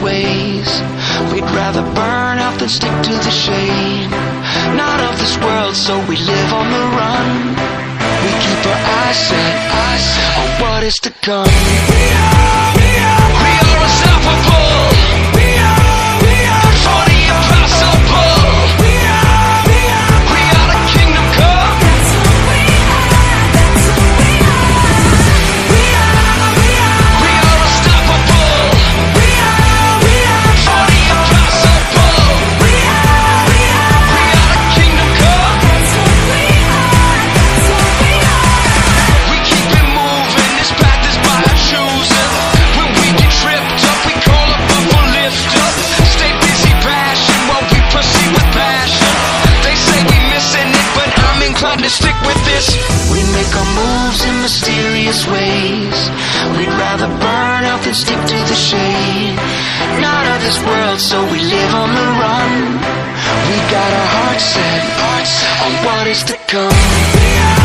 ways. We'd rather burn out than stick to the shade. Not of this world, so we live on the run. We keep our eyes set, eyes set on what is to come. Moves in mysterious ways. We'd rather burn out than stick to the shade. Not of this world, so we live on the run. We got our hearts set on what is to come.